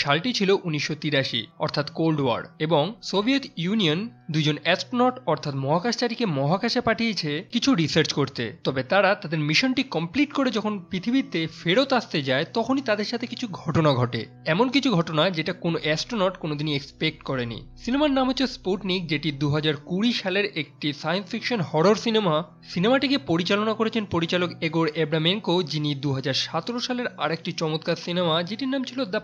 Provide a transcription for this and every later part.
সালটি ছিল উনিশশো তিরাশি, অর্থাৎ কোল্ড ওয়ার, এবং সোভিয়েত ইউনিয়ন দুজন অ্যাস্ট্রোনট, অর্থাৎ মহাকাশচারীকে মহাকাশে পাঠিয়েছে কিছু রিসার্চ করতে। তবে তারা তাদের মিশনটি কমপ্লিট করে যখন পৃথিবীতে ফেরত আসতে যায়, তখনই তাদের সাথে কিছু ঘটনা ঘটে। এমন কিছু ঘটনা যেটা কোনো অ্যাস্ট্রোনট কোনোদিনই এক্সপেক্ট করেনি। সিনেমার নাম হচ্ছে স্পুটনিক, যেটি দু হাজার কুড়ি সালের একটি সায়েন্স ফিকশন হরর সিনেমা সিনেমাটিকে পরিচালনা করেছেন পরিচালক এগোর এব্রামেনকো যিনি দু হাজার সতেরো সালের আরেকটি চমৎকার সিনেমা, যেটির নাম ছিল দ্য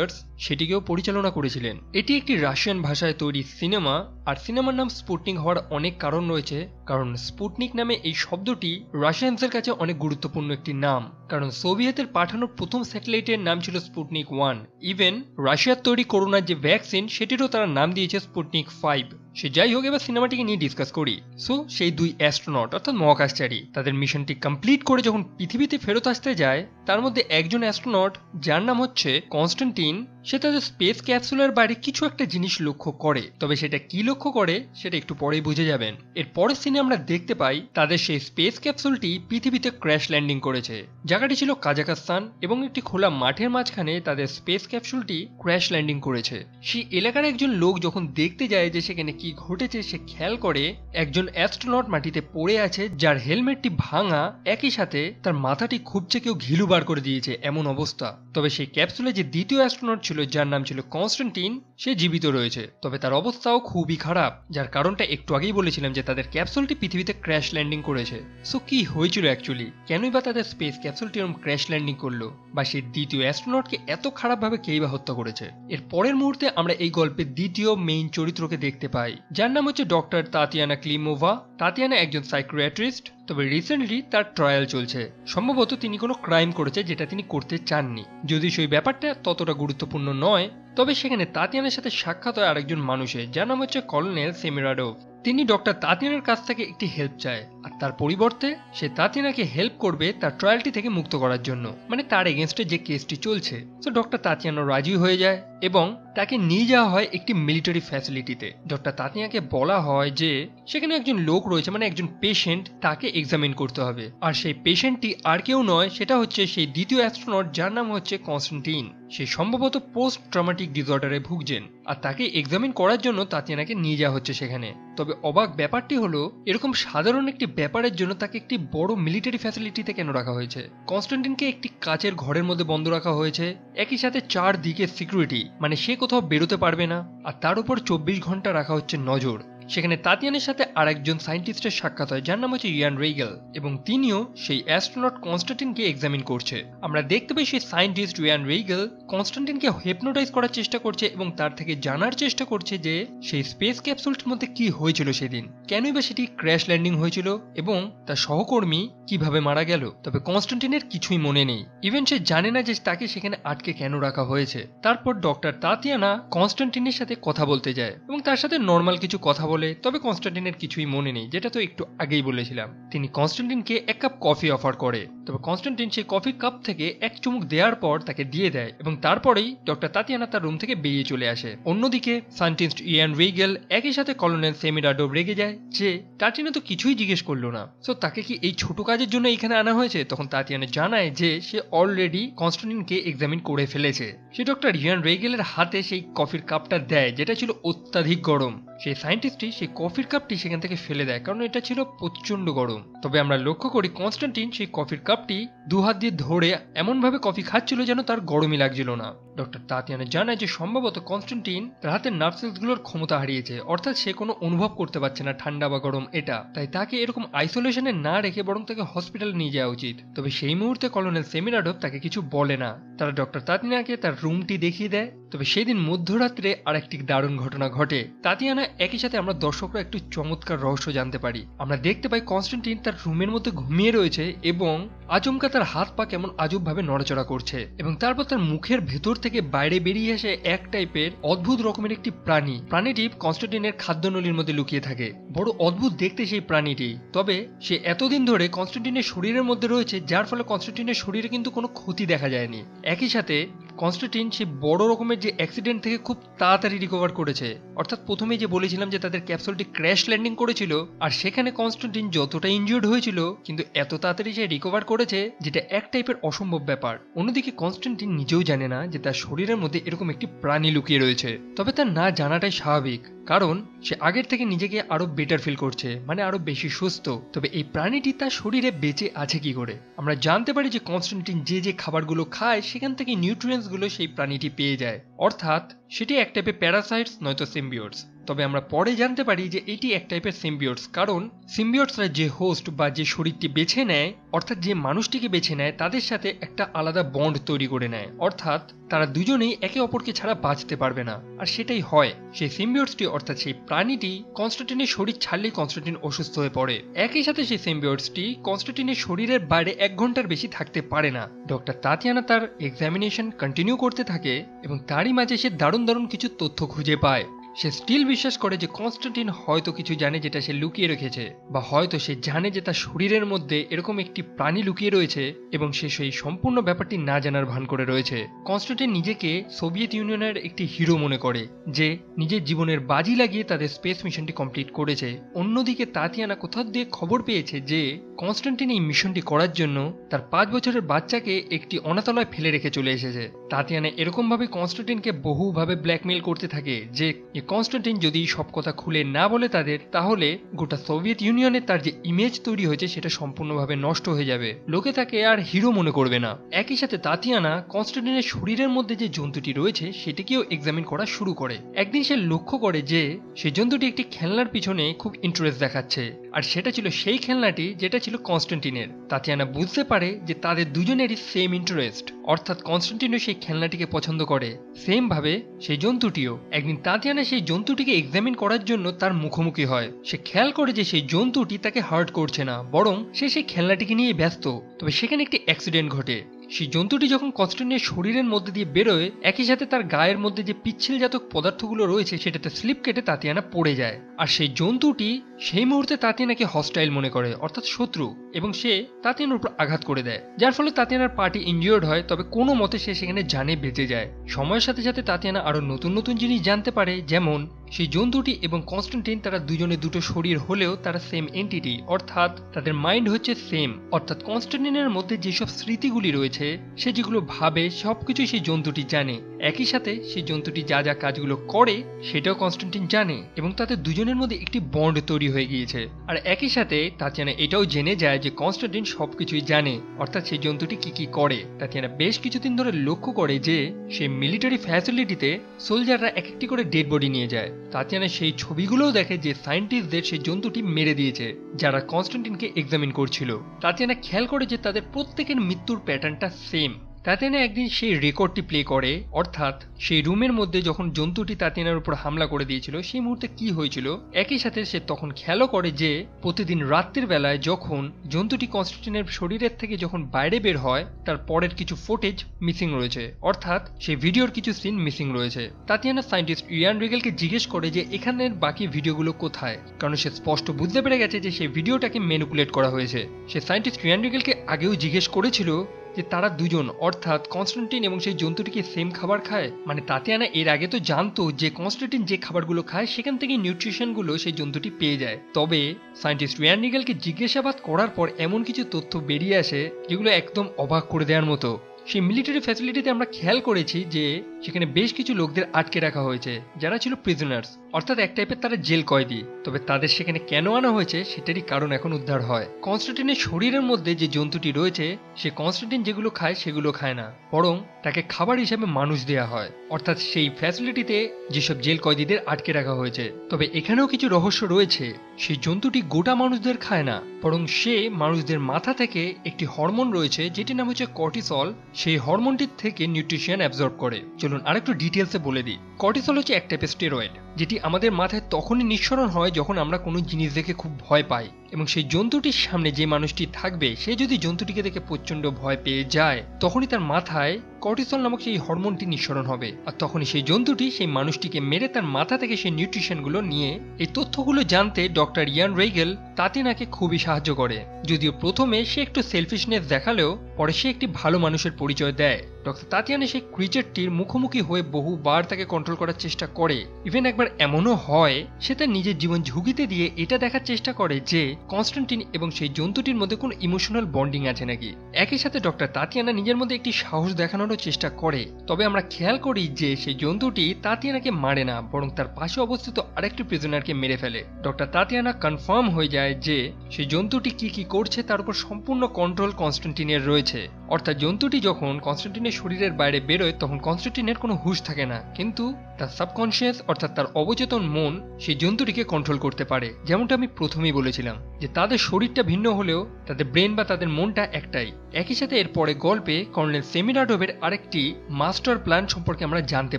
প্যাসেঞ্জার্স সেটিকেও পরিচালনা করেছিলেন। এটি একটি রাশিয়ান ভাষায় তৈরি সিনেমা, আর সিনেমার নাম স্পুটনিক হওয়ার অনেক কারণ রয়েছে, কারণ স্পুটনিক নামে এই শব্দটি রাশিয়ানসের কাছে অনেক গুরুত্বপূর্ণ একটি নাম, কারণ সোভিয়েতের পাঠানো প্রথম স্যাটেলাইটের নাম ছিল স্পুটনিক ওয়ান ইভেন রাশিয়ার তৈরি করোনার যে ভ্যাকসিন সেটিরও তারা নাম দিয়েছে স্পুটনিক ফাইভ সে যাই হোক, এবার সিনেমাটিকে নিয়ে ডিসকাস করি। সো সেই দুই অ্যাস্ট্রোনট অর্থাৎ মহাকাশচারী, তাদের মিশনটি কমপ্লিট করে যখন পৃথিবীতে ফেরত আসতে যায়, তার মধ্যে একজন অ্যাস্ট্রোনট যার নাম হচ্ছে কনস্ট্যান্টিন সে তাদের স্পেস ক্যাপসুলের বাইরে কিছু একটা জিনিস লক্ষ্য করে। তবে সেটা কি লক্ষ্য করে, সেটা একটু পরেই বুঝে যাবেন। এর পরের সিনে আমরা দেখতে পাই, তাদের সেই স্পেস ক্যাপসুলটি পৃথিবীতে ক্র্যাশ ল্যান্ডিং করেছে। জায়গাটি ছিল কাজাকাস্তান এবং একটি খোলা মাঠের মাঝখানে তাদের স্পেস ক্যাপসুলটি ক্র্যাশ ল্যান্ডিং করেছে। সেই এলাকার একজন লোক যখন দেখতে যায় যে সেখানে কি ঘটেছে সে খেয়াল করে একজন অ্যাস্ট্রোনট মাটিতে পড়ে আছে যার হেলমেটটি ভাঙা একই সাথে তার মাথাটি খুবচে কেউ ঘিলু বার করে দিয়েছে, এমন অবস্থা। তবে সেই ক্যাপসুলে যে দ্বিতীয় অ্যাস্ট্রোনট ছিল, যার নাম ছিল কনস্ট্যান্টিন, সে জীবিত রয়েছে। তবে তার অবস্থাও খুবই খারাপ, যার কারণটা একটু আগেই বলেছিলাম যে তাদের ক্যাপসুলটি পৃথিবীতে ক্র্যাশ ল্যান্ডিং করেছে। সো কি হয়েছিল অ্যাকচুয়ালি? কেনই বা তাদের স্পেস ক্যাপসুলটি এরকম ক্র্যাশ ল্যান্ডিং করল? বা সেই দ্বিতীয় অ্যাস্ট্রোনটকে এত খারাপভাবে কেই বা হত্যা করেছে? এর পরের মুহূর্তে আমরা এই গল্পের দ্বিতীয় মেইন চরিত্রকে দেখতে পাই। যার নাম হচ্ছে ডক্টর তাতিয়ানা ক্লিমোভা। তাতিয়ানা একজন সাইক্রিয়াট্রিস্ট তবে রিসেন্টলি তার ট্রায়াল চলছে। সম্ভবত তিনি কোনো ক্রাইম করেছে যেটা তিনি করতে চাননি। যদি সেই ব্যাপারটা ততটা গুরুত্বপূর্ণ নয়, তবে সেখানে তাতিয়ানের সাথে সাক্ষাৎ হয় আরেকজন মানুষের, যার নাম হচ্ছে কলোনেল সেমিরাডোভ। তিনি ডক্টর তাতিয়ানের কাছ থেকে একটি হেল্প চায়, আর তার পরিবর্তে সে তাতিয়ানাকে হেল্প করবে তার ট্রায়ালটি থেকে মুক্ত করার জন্য। মানে তার এগেনস্টে যে কেসটি চলছে। তো ডক্টর তাতিয়ানো রাজি হয়ে যায়। এবং তাকে নিয়ে যাওয়া হয় একটি মিলিটারি ফ্যাসিলিটিতে ডক্টর তাতিয়াকে বলা হয় যে, সেখানে একজন লোক রয়েছে মানে একজন পেশেন্ট তাকে এক্সামিন করতে হবে। আর সেই পেশেন্টটি আর কেউ নয়, সেটা হচ্ছে সেই দ্বিতীয় অ্যাস্ট্রোনট যার নাম হচ্ছে কনস্টান্টিন সে সম্ভবত পোস্ট ট্রমাটিক ডিসঅর্ডারে ভুগছেন। আর তাকে এক্সামিন করার জন্য তাতিয়ানাকে নিয়ে যাওয়া হচ্ছে সেখানে। তবে অবাক ব্যাপারটি হলো, এরকম সাধারণ একটি ব্যাপারের জন্য তাকে একটি বড় মিলিটারি ফ্যাসিলিটিতে কেন রাখা হয়েছে? কনস্টান্টিনকে একটি কাচের ঘরের মধ্যে বন্ধ রাখা হয়েছে। একই সাথে চার দিকে সিকিউরিটি মানে সে কোথাও বেরোতে পারবে না আর তার উপর চব্বিশ ঘণ্টা রাখা হচ্ছে নজর। সেখানে তাতিয়ানের সাথে আরেকজন সায়েন্টিস্টের সাক্ষাৎ হয়, যার নাম হচ্ছে ইয়ান রেগেল এবং তিনিও সেই অ্যাস্ট্রোনট কনস্টান্টিনকে এক্সামিন করছে। আমরা দেখতে পাই সেই সায়েন্টিস্ট ইয়ান রেগেল কনস্টান্টিনকে হেপনোটাইজ করার চেষ্টা করছে এবং তার থেকে জানার চেষ্টা করছে যে সেই স্পেস ক্যাপসুলটির মধ্যে কি হয়েছিল সেদিন, কেনই বা সেটি ক্র্যাশ ল্যান্ডিং হয়েছিল এবং তার সহকর্মী কীভাবে মারা গেল। তবে কনস্টান্টিনের কিছুই মনে নেই। ইভেন সে জানে না যে তাকে সেখানে আটকে কেন রাখা হয়েছে। তারপর ডক্টর তাতিয়ানা কনস্টান্টিনের সাথে কথা বলতে যায় এবং তার সাথে নর্মাল কিছু কথা বলে তবে কনস্টান্টিনের কিছুই মনে নেই, যেটা তো একটু আগেই বলেছিলাম। তিনি কনস্টান্টিনকে এক কাপ কফি অফার করে। তবে কনস্টান্টিন সেই কফির কাপ থেকে এক চুমুক দেওয়ার পর তাকে দিয়ে দেয় এবং তারপরেই ডক্টর তাতিয়ানা তার রুম থেকে বেরিয়ে চলে আসে। অন্যদিকে, সায়েন্টিস্ট ইয়ান রেগেল একই সাথে কলোনেল সেমিরাডো রেগে যায়, যে টাটিনা তো কিছুই জিজ্ঞেস করল না। সো তাকে কি এই ছোট কাজের জন্য এখানে আনা হয়েছে? তখন তাতিয়ানা জানায় যে সে অলরেডি কনস্টান্টিনকে এক্সামিন করে ফেলেছে। সে ডক্টর ইয়ান রেগেলের হাতে সেই কফির কাপটা দেয়, যেটা ছিল অত্যাধিক গরম। সেই সায়েন্টিস্টটি সেই কফির কাপটি সেখান থেকে ফেলে দেয়। কারণ এটা ছিল প্রচণ্ড গরম। তবে আমরা লক্ষ্য করি কনস্ট্যান্টিন সেই কফির কাপটি দু হাত দিয়ে ধরে এমনভাবে কফি খাচ্ছিল যেন তার গরমই লাগছিল না। ডক্টর তাতিয়ানে জানায় যে সম্ভবত কনস্টান্টিন তার হাতের নার্ভসেলসগুলোর ক্ষমতা হারিয়েছে, অর্থাৎ সে কোনো অনুভব করতে পারছে না ঠান্ডা বা গরম এটা। তাই তাকে এরকম আইসোলেশনে না রেখে বরং তাকে হসপিটালে নিয়ে যাওয়া উচিত। তবে সেই মুহূর্তে কলোনেল সেমিনাডভ তাকে কিছু বলে না। তারা ডক্টর তাতিয়ানাকে তার রুমটি দেখিয়ে দেয়। তবে সেদিন মধ্যরাত্রে আরেকটি দারুণ ঘটনা ঘটে। তাতিয়ানা একই সাথে আমরা দর্শকরা একটু চমৎকার রহস্য জানতে পারি। আমরা দেখতে পাই কনস্টান্টিন তার রুমের মধ্যে ঘুমিয়ে রয়েছে এবং আচমকা তার হাত পা কেমন আজব ভাবে নড়াচড়া করছে এবং তারপর তার মুখের ভেতর থেকে বাইরে বেরিয়ে আসে এক টাইপের অদ্ভুত রকমের একটি প্রাণী। প্রাণীটি কনস্টান্টিনের খাদ্যনলীর মধ্যে লুকিয়ে থাকে। বড় অদ্ভুত দেখতে সেই প্রাণীটি। তবে সে এতদিন ধরে কনস্টান্টিনের শরীরের মধ্যে রয়েছে, যার ফলে কনস্টান্টিনের শরীরে কিন্তু কোনো ক্ষতি দেখা যায়নি। একই সাথে কনস্টান্টিন সে বড় রকমের যে অ্যাক্সিডেন্ট থেকে খুব তাড়াতাড়ি রিকভার করেছে। অর্থাৎ প্রথমেই যে বলেছিলাম যে তাদের ক্যাপসুলটি ক্র্যাশ ল্যান্ডিং করেছিল, আর সেখানে কনস্টান্টিন যতটা ইনজিওর্ড হয়েছিল, কিন্তু এত তাড়াতাড়ি সে রিকভার করেছে, যেটা এক টাইপের অসম্ভব ব্যাপার। অন্যদিকে কনস্টান্টিন নিজেও জানে না যে তার শরীরের মধ্যে এরকম একটি প্রাণী লুকিয়ে রয়েছে। তবে তার না জানাটাই স্বাভাবিক, কারণ সে আগের থেকে নিজেকে আরও বেটার ফিল করছে মানে আরও বেশি সুস্থ। তবে এই প্রাণীটি তার শরীরে বেঁচে আছে কি করে? আমরা জানতে পারি যে কনস্টান্টিন যে যে খাবারগুলো খায়, সেখান থেকে নিউট্রিয়েন্টস গুলো সেই প্রাণীটি পেয়ে যায়। অর্থাৎ সেটি এক টাইপের প্যারাসাইটস নয়তো সিম্বিওটস তবে আমরা পরে জানতে পারি যে এটি এক টাইপের সিম্বিওটস কারণ সিম্বিওটসরা যে হোস্ট বা যে শরীরটি বেছে নেয়, অর্থাৎ যে মানুষটিকে বেছে নেয়, তাদের সাথে একটা আলাদা বন্ড তৈরি করে নেয়। অর্থাৎ তারা দুজনেই একে অপরকে ছাড়া বাঁচতে পারবে না। আর সেটাই হয়, সেই সিম্বিওটসটি অর্থাৎ সেই প্রাণীটি কনস্টান্টিনের শরীর ছাড়লেই কনস্টান্টিন অসুস্থ হয়ে পড়ে। একই সাথে সেই সিম্বিওটসটি কনস্টান্টিনের শরীরের বাইরে এক ঘণ্টার বেশি থাকতে পারে না। ডক্টর তাতিয়ানা তার এক্সামিনেশন কন্টিনিউ করতে থাকে এবং তারই মাঝে সে দারুণ দারুণ কিছু তথ্য খুঁজে পায়। সে স্টিল বিশ্বাস করে যে কনস্টান্টিন হয়তো কিছু জানে যেটা সে লুকিয়ে রেখেছে, বা হয়তো সে জানে যে তার শরীরের মধ্যে এরকম একটি প্রাণী লুকিয়ে রয়েছে এবং সে সেই সম্পূর্ণ ব্যাপারটি না জানার ভান করে রয়েছে। কনস্টান্টিন নিজেকে সোভিয়েত ইউনিয়নের একটি হিরো মনে করে, যে নিজের জীবনের বাজি লাগিয়ে তাদের স্পেস মিশনটি কমপ্লিট করেছে। অন্যদিকে তাতিয়ানা কোথাও দিয়ে খবর পেয়েছে যে কনস্টান্টিন এই মিশনটি করার জন্য তার পাঁচ বছরের বাচ্চাকে একটি অনাতলায় ফেলে রেখে চলে এসেছে। তাতিয়ানা এরকমভাবে কনস্টান্টিনকে বহুভাবে ব্ল্যাকমেল করতে থাকে যে কনস্টান্টিন যদি সব কথা খুলে না বলে তাদের, তাহলে গোটা সোভিয়েত ইউনিয়নের তার যে ইমেজ তৈরি হয়েছে সেটা সম্পূর্ণভাবে নষ্ট হয়ে যাবে। লোকে তাকে আর হিরো মনে করবে না। একই সাথে তাতিয়ানা কনস্টান্টিনের শরীরের মধ্যে যে জন্তুটি রয়েছে, সেটিকেও এক্সামিন করা শুরু করে। একদিন সে লক্ষ্য করে যে, সে জন্তুটি একটি খেলনার পিছনে খুব ইন্টারেস্ট দেখাচ্ছে। আর সেটা ছিল সেই খেলনাটি যেটা ছিল কনস্টান্টিনের তাতিয়ানা বুঝতে পারে যে তাদের দুজনেরই সেম ইন্টারেস্ট অর্থাৎ কনস্টান্টিনও সেই খেলনাটিকে পছন্দ করে। সেম ভাবে সেই জন্তুটিও। একদিন তাতিয়ানা সেই জন্তুটিকে এক্সামিন করার জন্য তার মুখোমুখি হয়। সে খেয়াল করে যে সেই জন্তুটি তাকে হার্ট করছে না, বরং সে সেই খেলনাটিকে নিয়ে ব্যস্ত। তবে সেখানে একটি অ্যাক্সিডেন্ট ঘটে। সেই জন্তুটি যখন কনস্টান্টিনের শরীরের মধ্যে দিয়ে বেরোয়, একই সাথে তার গায়ের মধ্যে যে পিচ্ছিলজাতক পদার্থগুলো রয়েছে, সেটাতে স্লিপ কেটে তাতিয়ানা পড়ে যায়। আর সেই জন্তুটি সেই মুহূর্তে তাতিয়ানাকে হস্টাইল মনে করে, অর্থাৎ শত্রু, এবং সে তাতিয়ানার উপর আঘাত করে দেয়। যার ফলে তাতিয়ানার পার্টি ইনজিওর্ড হয়, তবে কোনো মতে সে সেখানে জানে বেঁচে যায়। সময়ের সাথে সাথে তাতিয়ানা আরও নতুন নতুন জিনিস জানতে পারে, যেমন সেই জন্তুটি এবং কনস্টান্টিন তারা দুজনে দুটো শরীর হলেও তারা সেম এন্টিটি অর্থাৎ তাদের মাইন্ড হচ্ছে সেম অর্থাৎ কনস্টান্টিনের মধ্যে যেসব স্মৃতিগুলি রয়েছে সে যেগুলো ভাবে সবকিছু সেই জন্তুটি জানে। একই সাথে সেই জন্তুটি যা যা কাজগুলো করে, সেটাও কনস্টান্টিন জানে এবং তাদের দুজনের মধ্যে একটি বন্ড তৈরি হয়ে গিয়েছে। আর একই সাথে তাতিয়ানা এটাও জেনে যায় যে কনস্টান্টিন সবকিছুই জানে, অর্থাৎ সেই জন্তুটি কি কি করে। তাতিয়ানা বেশ কিছুদিন ধরে লক্ষ্য করে যে, সেই মিলিটারি ফ্যাসিলিটিতে সোলজাররা এক একটি করে ডেড বডি নিয়ে যায়। তাতিয়ানা সেই ছবিগুলোও দেখে যে সায়েন্টিস্টদের সেই জন্তুটি মেরে দিয়েছে, যারা কনস্টান্টিনকে এক্সামিন করছিল। তাতিয়ানা খেয়াল করে যে তাদের প্রত্যেকের মৃত্যুর প্যাটার্নটা সেম তাতেনা একদিন সেই রেকর্ডটি প্লে করে, অর্থাৎ সেই রুমের মধ্যে যখন জন্তুটি তাতেনার উপর হামলা করে দিয়েছিল, সেই মুহূর্তে কি হয়েছিল? একই সাথে সে তখন খেয়ালও করে যে, প্রতিদিন রাত্রির বেলায় যখন জন্তুটি কনস্টান্টিনের শরীরের থেকে যখন বাইরে বের হয়, তার পরের কিছু ফুটেজ মিসিং রয়েছে। অর্থাৎ সেই ভিডিওর কিছু সিন মিসিং রয়েছে। তাতিয়ানা সায়েন্টিস্ট ইয়ান রিগেলকে জিজ্ঞেস করে যে, এখানের বাকি ভিডিওগুলো কোথায়? কারণ সে স্পষ্ট বুঝতে পেরে গেছে যে, সেই ভিডিওটাকে ম্যানিপুলেট করা হয়েছে। সে সায়েন্টিস্ট ইয়ান রিগেলকে আগেও জিজ্ঞেস করেছিল যে তারা দুজন, অর্থাৎ কনস্টান্টিন এবং সেই জন্তুটিকে সেম খাবার খায়? মানে তাতিয়ানা এর আগে তো জানতো যে কনস্টান্টিন যে খাবারগুলো খায়, সেখান থেকে নিউট্রিশনগুলো সেই জন্তুটি পেয়ে যায়। তবে সায়েন্টিস্ট রিয়ান নিগেলকে জিজ্ঞাসাবাদ করার পর এমন কিছু তথ্য বেরিয়ে আসে যেগুলো একদম অবাক করে দেওয়ার মতো। সেই মিলিটারি ফ্যাসিলিটিতে আমরা খেয়াল করেছি যে সেখানে বেশ কিছু লোকদের আটকে রাখা হয়েছে, যারা ছিল প্রিজনার্স অর্থাৎ এক টাইপের তারা জেল কয়েদি। তবে তাদের সেখানে কেন আনা হয়েছে সেটারই কারণ এখন উদ্ধার হয়। কনস্টান্টিনের শরীরের মধ্যে যে জন্তুটি রয়েছে, সে কনস্টান্টিন যেগুলো খায় সেগুলো খায় না, বরং তাকে খাবার হিসেবে মানুষ দেয়া হয়। অর্থাৎ সেই ফ্যাসিলিটিতে যেসব জেল কয়েদিদের আটকে রাখা হয়েছে। তবে এখানেও কিছু রহস্য রয়েছে। সেই জন্তুটি গোটা মানুষদের খায় না, বরং সে মানুষদের মাথা থেকে একটি হরমোন রয়েছে, যেটির নাম হচ্ছে কর্টিসল। সেই হরমোনটির থেকে নিউট্রিশন অ্যাবজর্ব করে। চলুন আরেকটু ডিটেলসে বলে দিই। কর্টিসল হচ্ছে এক টাইপের স্টেরয়েড যেটি আমাদের মাথায় তখনই নিঃসরণ হয় যখন আমরা কোনো জিনিস দেখে খুব ভয় পাই এবং সেই জন্তুটির সামনে যে মানুষটি থাকবে, সে যদি জন্তুটিকে দেখে প্রচণ্ড ভয় পেয়ে যায়, তখনই তার মাথায় কর্টিসল নামক সেই হরমোনটি নিঃসরণ হবে। আর তখনই সেই জন্তুটি সেই মানুষটিকে মেরে তার মাথা থেকে সেই নিউট্রিশনগুলো নিয়ে এই তথ্যগুলো জানতে ডক্টর ইয়ান রেগেল তাতিনাকে খুবই সাহায্য করে। যদিও প্রথমে সে একটু সেলফিশনেস দেখালেও পরে সে একটি ভালো মানুষের পরিচয় দেয়। ডক্টর তাতিয়ানে সেই ক্রিচারটির মুখোমুখি হয়ে বহুবার তাকে কন্ট্রোল করার চেষ্টা করে। ইভেন একবার এমনও হয়, সে তার নিজের জীবন ঝুঁকিতে দিয়ে এটা দেখার চেষ্টা করে যে কনস্ট্যান্টিন এবং সেই জন্তুটির মধ্যে কোনো ইমোশনাল বন্ডিং আছে নাকি। একই সাথে ডক্টর তাতিয়ানা নিজের মধ্যে একটি সাহস দেখানোরও চেষ্টা করে। তবে আমরা খেয়াল করি যে, সেই জন্তুটি তাতিয়ানাকে মারে না, বরং তার পাশে অবস্থিত আরেকটি প্রিজনারকে মেরে ফেলে। ডক্টর তাতিয়ানা কনফার্ম হয়ে যায় যে, সেই জন্তুটি কি কি করছে তার উপর সম্পূর্ণ কন্ট্রোল কনস্ট্যান্টিনের রয়েছে। অর্থাৎ জন্তুটি যখন কনস্টান্টিনের শরীরের বাইরে বেরোয়, তখন কনস্টান্টিনের কোনো হুশ থাকে না। কিন্তু তার সাবকনসিয়াস অর্থাৎ তার অবচেতন মন, সেই জন্তুটিকে কন্ট্রোল করতে পারে। যেমনটা আমি প্রথমেই বলেছিলাম, যে তাদের শরীরটা ভিন্ন হলেও তাদের ব্রেন বা তাদের মনটা একটাই। একই সাথে এরপরে গল্পে কর্নেল সেমিরাডোভের আরেকটি মাস্টার প্ল্যান সম্পর্কে আমরা জানতে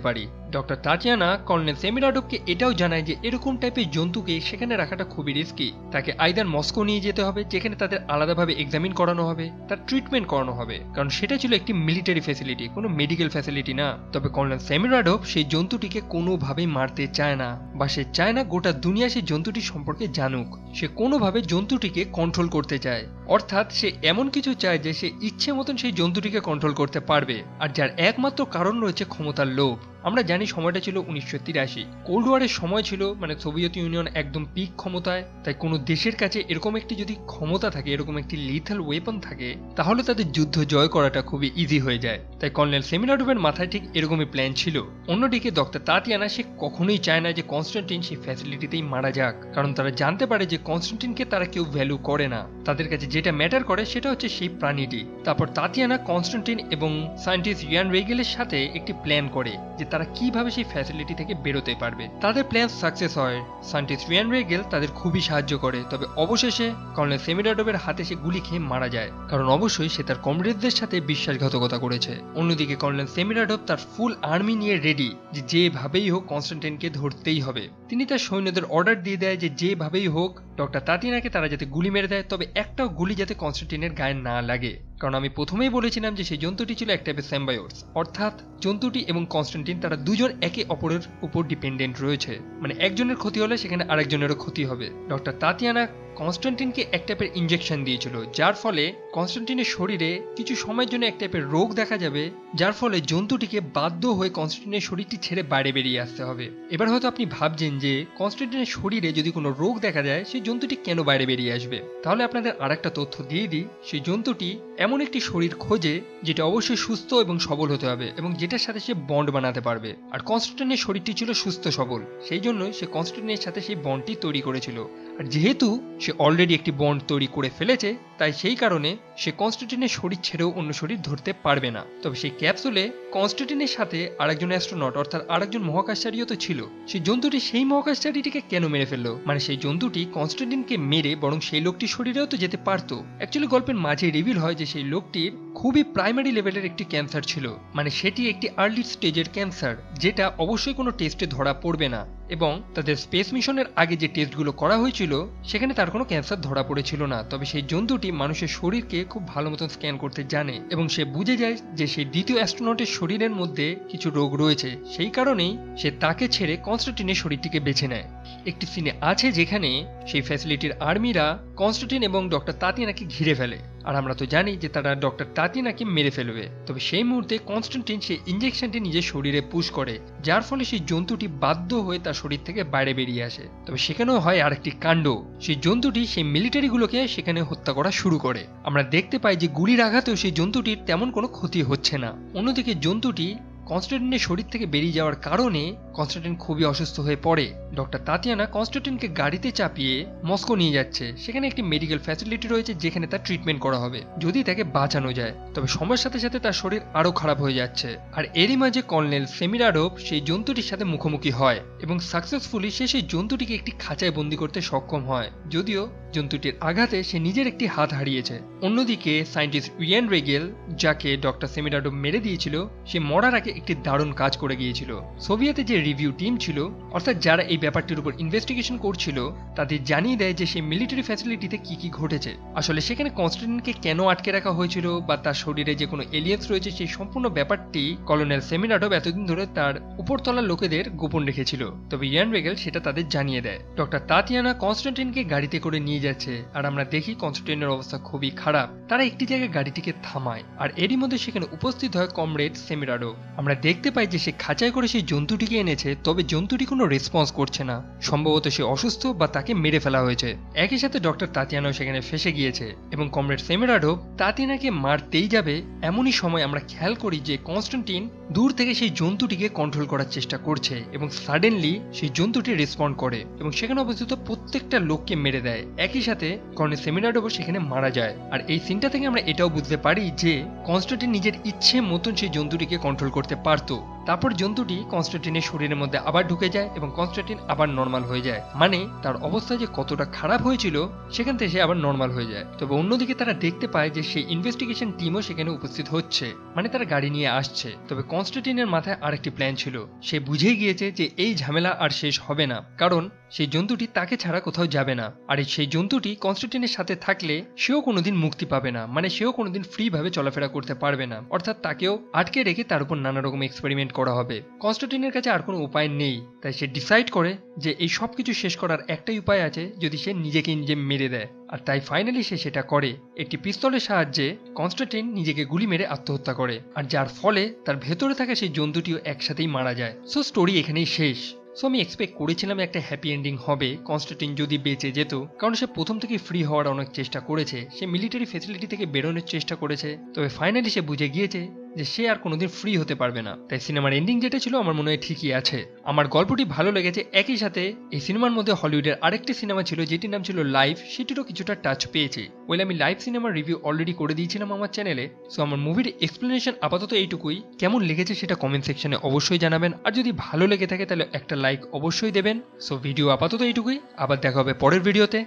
পারি। ডক্টর তাজিয়ানা কর্নেল সেমিরাডোভকে এটাও জানায় যে এরকম টাইপের জন্তুকে সেখানে রাখাটা খুবই রিস্কি তাকে আইদার মস্কো নিয়ে যেতে হবে, যেখানে তাদের আলাদাভাবে এক্সামিন করানো হবে, তার ট্রিটমেন্ট করানো হবে। কারণ সেটা ছিল একটি মিলিটারি ফ্যাসিলিটি কোনো মেডিকেল ফ্যাসিলিটি না। তবে কর্নেল সেমিরাডোভ সেই জন্তুটিকে কোনোভাবেই মারতে চায় না, বা সে চায় না গোটা দুনিয়া সেই জন্তুটি সম্পর্কে জানুক। সে কোনোভাবে জন্তুটিকে কন্ট্রোল করতে চায়। অর্থাৎ সে এমন কিছু চায় যে সে ইচ্ছে মতন সেই জন্তুটিকে কন্ট্রোল করতে পারবে, আর যার একমাত্র কারণ রয়েছে ক্ষমতার লোভ। আমরা জানি সময়টা ছিল উনিশশো তিরাশি। কোল্ড ওয়ারের সময় ছিল মানে সোভিয়েত ইউনিয়ন একদম পিক ক্ষমতায়, তাই কোনো দেশের কাছে এরকম একটি যদি ক্ষমতা থাকে, এরকম একটি লিথাল ওয়েপন থাকে, তাহলে তাদের যুদ্ধ জয় করাটা খুবই ইজি হয়ে যায়। তাই কর্নেল সেমিনাডোভের মাথায় ঠিক এরকমই প্ল্যান ছিল। অন্যদিকে ডক্টর তাতিয়ানা সে কখনোই চায় না যে কনস্ট্যান্টিন সেই ফ্যাসিলিটিতেই মারা যাক, কারণ তারা জানতে পারে যে কনস্ট্যান্টিনকে তারা কেউ ভ্যালু করে না। তাদের কাছে যেটা ম্যাটার করে, সেটা হচ্ছে সেই প্রাণীটি। তারপর তাতিয়ানা কনস্ট্যান্টিন এবং সায়েন্টিস্ট ইয়ান রেগেলের সাথে একটি প্ল্যান করে, যে তারা কীভাবে সেই ফ্যাসিলিটি থেকে বেরোতে পারবে? তাদের প্ল্যান সাকসেস হয়। সায়েন্টিস্ট রিয়ান রেগেল তাদের খুবই সাহায্য করে, তবে অবশেষে কর্নেল সেমিরাডোভের হাতে সে গুলি খেয়ে মারা যায়। কারণ অবশ্যই সে তার কমরেডদের সাথে বিশ্বাসঘাতকতা করেছে। অন্যদিকে কর্নেল সেমিরাডোভ তার ফুল আর্মি নিয়ে রেডি যে যেভাবেই হোক কনস্ট্যান্টিনকে ধরতেই হবে। তিনি তার সৈন্যদের অর্ডার দিয়ে দেয় যে যেভাবেই হোক ডক্টর তাতিনাকে তারা যাতে গুলি মেরে দেয়, তবে একটাও গুলি যাতে কনস্ট্যান্টিনের গায়ে না লাগে। কারণ আমি প্রথমেই বলেছিলাম যে সেই জন্তুটি ছিল এক টাইপের স্যাম্বায়োটস অর্থাৎ জন্তুটি এবং কনস্ট্যান্টিন তারা দুজন একে অপরের উপর ডিপেন্ডেন্ট রয়েছে। মানে একজনের ক্ষতি হলে সেখানে আরেকজনেরও ক্ষতি হবে। ডক্টর তাতিয়ানা কনস্ট্যান্টিনকে এক টাইপের ইঞ্জেকশন দিয়েছিল, যার ফলে কনস্ট্যান্টিনের শরীরে কিছু সময়ের জন্য এক টাইপের রোগ দেখা যাবে, যার ফলে জন্তুটিকে বাধ্য হয়ে কনস্ট্যান্টিনের শরীরটি ছেড়ে বাইরে বেরিয়ে আসতে হবে। এবার হয়তো আপনি ভাবছেন যে কনস্ট্যান্টিনের শরীরে যদি কোনো রোগ দেখা যায়, সেই জন্তুটি কেন বাইরে বেরিয়ে আসবে? তাহলে আপনাদের আরেকটা তথ্য দিয়ে দিই, সেই জন্তুটি এমন একটি শরীর খোঁজে যেটা অবশ্যই সুস্থ এবং সবল হতে হবে এবং যেটার সাথে সে বন্ড বানাতে পারবে। আর কনস্ট্যান্টিনের শরীরটি ছিল সুস্থ সবল, সেই জন্য সে কনস্ট্যান্টিনের সাথে সেই বন্ডটি তৈরি করেছিল। আর যেহেতু সে অলরেডি একটি বন্ড তৈরি করে ফেলেছে, তাই সেই কারণে সে কনস্ট্যান্টিনের শরীর ছেড়েও অন্য শরীর ধরতে পারবে না। তবে সেই ক্যাপসুলে কনস্ট্যান্টিনের সাথে আরেকজন অ্যাস্ট্রোনট অর্থাৎ আরেকজন মহাকাশচারীও তো ছিল। সেই জন্তুটি সেই মহাকাশচারীটিকে কেন মেরে ফেলল? মানে সেই জন্তুটি কনস্ট্যান্টিনকে মেরে বরং সেই লোকটির শরীরেও তো যেতে পারতো। অ্যাকচুয়ালি গল্পের মাঝে রিভিল হয় যে সেই লোকটির খুবই প্রাইমারি লেভেলের একটি ক্যান্সার ছিল মানে সেটি একটি আর্লি স্টেজের ক্যান্সার যেটা অবশ্যই কোনো টেস্টে ধরা পড়বে না। এবং তাদের স্পেস মিশনের আগে যে টেস্টগুলো করা হয়েছিল, সেখানে তার কোনো ক্যান্সার ধরা পড়েছিল না। তবে সেই জন্তুটি মানুষের শরীরকে খুব ভালো মতন স্ক্যান করতে জানে এবং সে বুঝে যায় যে সেই দ্বিতীয় অ্যাস্ট্রোনটের শরীরের মধ্যে কিছু রোগ রয়েছে। সেই কারণেই সে তাকে ছেড়ে কনস্টান্টিনের শরীরটিকে বেছে নেয়। একটি সিনে আছে যেখানে সেই ফ্যাসিলিটির আর্মিরা কনস্টান্টিন এবং ডক্টর তাতিয়ানাকে ঘিরে ফেলে। আর আমরা তো জানি যে তারা ডক্টর তাতিয়ানাকে মেরে ফেলবে। তবে সেই মুহূর্তে কনস্টান্টিন সেই ইঞ্জেকশনটি নিজের শরীরে পুশ করে, যার ফলে সেই জন্তুটি বাধ্য হয়ে তার শরীর থেকে বাইরে বেরিয়ে আসে। তবে সেখানেও হয় আরেকটি কাণ্ড। সেই জন্তুটি সেই মিলিটারিগুলোকে সেখানে হত্যা করা শুরু করে। আমরা দেখতে পাই যে গুলির আঘাতেও সেই জন্তুটির তেমন কোনো ক্ষতি হচ্ছে না। অন্যদিকে জন্তুটি কনস্টান্টিনের শরীর থেকে বেরিয়ে যাওয়ার কারণে কনস্টান্টিন খুবই অসুস্থ হয়ে পড়ে। ডক্টর তাতিয়ানা কনস্টান্টিনকে গাড়িতে চাপিয়ে মস্কো নিয়ে যাচ্ছে। সেখানে একটি মেডিকেল ফ্যাসিলিটি রয়েছে যেখানে তার ট্রিটমেন্ট করা হবে, যদি তাকে বাঁচানো যায়। তবে সময়ের সাথে সাথে তার শরীর আরও খারাপ হয়ে যাচ্ছে। আর এরই মাঝে কর্নেল সেমিরাডোভ সেই জন্তুটির সাথে মুখোমুখি হয় এবং সাকসেসফুলি সে সেই জন্তুটিকে একটি খাঁচায় বন্দি করতে সক্ষম হয়, যদিও জন্তুটির আঘাতে সে নিজের একটি হাত হারিয়েছে। অন্যদিকে সায়েন্টিস্ট উইয়ান রেগেল, যাকে ডক্টর সেমিরাডো মেরে দিয়েছিল, সে মরার আগে একটি দারুণ কাজ করে গিয়েছিল। সোভিয়েতে যে রিভিউ টিম ছিল, অর্থাৎ যারা এই ব্যাপারটির উপর ইনভেস্টিগেশন করছিল, তাদের জানিয়ে দেয় যে সেই মিলিটারি ফ্যাসিলিটিতে কি কি ঘটেছে। আসলে সেখানে কনস্টান্টিনকে কেন আটকে রাখা হয়েছিল বা তার শরীরে যে কোনো এলিয়েন্স রয়েছে, সেই সম্পূর্ণ ব্যাপারটি কলোনেল সেমিনাডব এতদিন ধরে তার উপরতলার লোকেদের গোপন রেখেছিল। তবে ইয়ান রেগেল সেটা তাদের জানিয়ে দেয়। ডক্টর তাতিয়ানা কনস্টান্টিনকে গাড়িতে করে নিয়ে যাচ্ছে। আর আমরা দেখি কনস্টান্টিনের অবস্থা খুবই খারাপ। তারা একটি জায়গায় গাড়িটিকে থামায়, আর এরই মধ্যে সেখানে উপস্থিত হয় কমরেড সেমিরাডো আমরা দেখতে পাই যে সে খাঁচায় করে সেই জন্তুটিকে এনেছে, তবে জন্তুটি কোনো রেসপন্স করছে না। সম্ভবত সে অসুস্থ বা তাকে মেরে ফেলা হয়েছে। একই সাথে ডক্টর তাতিয়ানাও সেখানে ফেসে গিয়েছে, এবং কমরেড সেমিরাডো তাতিয়ানাকে মারতেই যাবে এমনই সময় আমরা খেয়াল করি যে কনস্টান্টিন দূর থেকে সেই জন্তুটিকে কন্ট্রোল করার চেষ্টা করছে, এবং সাডেনলি সেই জন্তুটি রেসপন্ড করে, এবং সেখানে অবস্থিত প্রত্যেকটা লোককে মেরে দেয়। একই সাথে কর্নে সেমিনারডোবো সেখানে মারা যায়। আর এই সিনটা থেকে আমরা এটাও বুঝতে পারি যে, কনস্টান্টিন নিজের ইচ্ছে মতন সেই জন্তুটিকে কন্ট্রোল করতে পারতো। তারপর জন্তুটি কনস্টান্টিনের শরীরের মধ্যে আবার ঢুকে যায় এবং কনস্টান্টিন আবার নর্মাল হয়ে যায়। মানে তার অবস্থা যে কতটা খারাপ হয়েছিল, সেখান থেকে সে আবার নর্মাল হয়ে যায়। তবে অন্যদিকে তারা দেখতে পায় যে সেই ইনভেস্টিগেশন টিমও সেখানে উপস্থিত হচ্ছে। মানে তারা গাড়ি নিয়ে আসছে। তবে কনস্টান্টিনের মাথায় আরেকটি প্ল্যান ছিল। সে বুঝেই গিয়েছে যে এই ঝামেলা আর শেষ হবে না। কারণ সেই জন্তুটি তাকে ছাড়া কোথাও যাবে না। আর সেই জন্তুটি কনস্টান্টিনের সাথে থাকলে সেও কোনোদিন মুক্তি পাবে না। মানে সেও কোনোদিন ফ্রি ভাবে চলাফেরা করতে পারবে না। অর্থাৎ তাকেও আটকে রেখে তার উপর নানা রকম এক্সপেরিমেন্ট করা হবে। কনস্টান্টিনের কাছে আর কোনো উপায় নেই। তাই সে ডিসাইড করে যে এই সব কিছু শেষ করার একটাই উপায় আছে যদি সে নিজেকে নিজে মেরে দেয়। আর তাই ফাইনালি সে সেটা করে। একটি পিস্তলের সাহায্যে কনস্টান্টিন নিজেকে গুলি মেরে আত্মহত্যা করে। আর যার ফলে তার ভেতরে থাকা সেই জন্তুটিও একসাথেই মারা যায়। সো স্টোরি এখানেই শেষ। সো আমি এক্সপেক্ট করেছিলাম একটা হ্যাপি এন্ডিং হবে। কনস্টান্টিন যদি বেঁচে যেত, কারণ সে প্রথম থেকে ফ্রি হওয়ার অনেক চেষ্টা করেছে। সে মিলিটারি ফেসিলিটি থেকে বেরোনোর চেষ্টা করেছে। তবে ফাইনালি সে বুঝে গিয়েছে যে সে আর কোনোদিন ফ্রি হতে পারবে না। তাই সিনেমার এন্ডিং যেটা ছিল আমার মনে হয় ঠিকই আছে। আমার গল্পটি ভালো লেগেছে, একই সাথে এই সিনেমার মধ্যে হলিউডের আরেকটি সিনেমা ছিল যেটির নাম ছিল লাইভ সেটিরও কিছুটা টাচ পেয়েছে। ওই আমি লাইভ সিনেমার রিভিউ অলরেডি করে দিয়েছিলাম আমার চ্যানেলে সো আমার মুভির এক্সপ্লেনেশন আপাতত এইটুকুই। কেমন লেগেছে সেটা কমেন্ট সেকশনে অবশ্যই জানাবেন। আর যদি ভালো লেগে থাকে তাহলে একটা লাইক অবশ্যই দেবেন। সো ভিডিও আপাতত এইটুকুই। আবার দেখা হবে পরের ভিডিওতে